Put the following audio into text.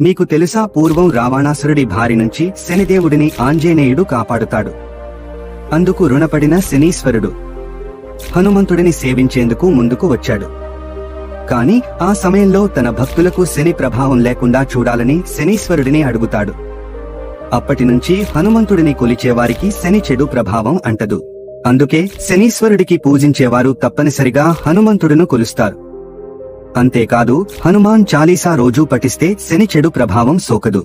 మీకు తెలుసా పూర్వం రావణాసురుడి భారి నుంచి శనిదేవుడిని ఆంజనేయుడు కాపాడుతాడు. అందుకు రుణపడిన శనీశ్వరుడు హనుమంతుడిని సేవించేందుకు ముందుకు వచ్చాడు. కాని ఆ సమయంలో తన భక్తులకు శని ప్రభావం లేకుండా చూడాలని శనీశ్వరుడిని అడుగుతాడు. అప్పటి నుంచి హనుమంతుడిని కొలిచేవారికి శని చెడు ప్రభావం అంటదు. అందుకే శనీశ్వరుడికి పూజించేవారు తప్పనిసరిగా హనుమంతుడును కొలుస్తారు. అంతేకాదు హనుమాన్ చాలీసా రోజూ పఠిస్తే శని చెడు ప్రభావం సోకదు.